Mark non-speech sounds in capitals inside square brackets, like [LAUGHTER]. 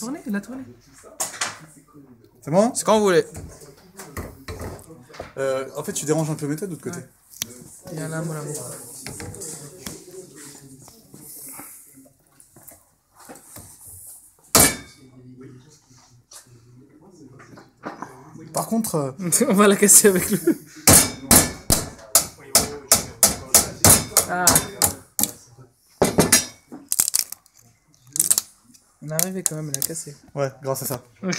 tournée, la tournée. C'est bon? C'est quand vous voulez. euh, En fait, tu déranges un peu méthode de l'autre côté. Il y a là. Par contre, euh, [LAUGHS] On va la casser avec lui. Ah. On est arrivé quand même à la casser. ouais, grâce à ça. [LAUGHS]